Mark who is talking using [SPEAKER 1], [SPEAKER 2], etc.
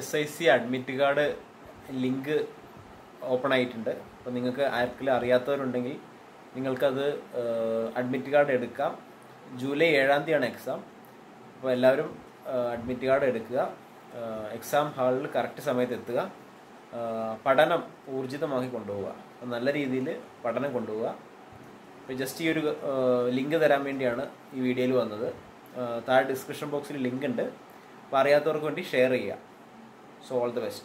[SPEAKER 1] S I C admit card link open ആയിട്ടുണ്ട്. അപ്പോൾ നിങ്ങൾക്ക് ആർക്കെങ്കിലും അറിയാത്തവരുണ്ടെങ്കിൽ നിങ്ങൾക്കത് അഡ്മിറ്റ് കാർഡ് എടുക്കാം. ജൂലൈ ഏഴാം തീയതിയാണ് എക്സാം അപ്പോൾ എല്ലാവരും അഡ്മിറ്റ് കാർഡ് എടുക്കുക. എക്സാം ഹാളിൽ കറക്റ്റ് സമയത്ത് എത്തുക. പഠനം ഊർജിതമാക്കി കൊണ്ടുപോവുക. നല്ല രീതിയിൽ പഠനം കൊണ്ടുപോവുക. അപ്പോൾ ജസ്റ്റ് ഈ ഒരു ലിങ്ക് തരാൻ വേണ്ടിയാണ് ഈ വീഡിയോയിൽ വന്നത്. താഴെ ഡിസ്ക്രിപ്ഷൻ ബോക്സിൽ ലിങ്ക് ഉണ്ട്. അപ്പോൾ അറിയാത്തവർക്ക് വേണ്ടി ഷെയർ ചെയ്യുക. So all the best.